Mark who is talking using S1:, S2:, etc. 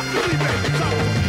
S1: Talk to me, baby.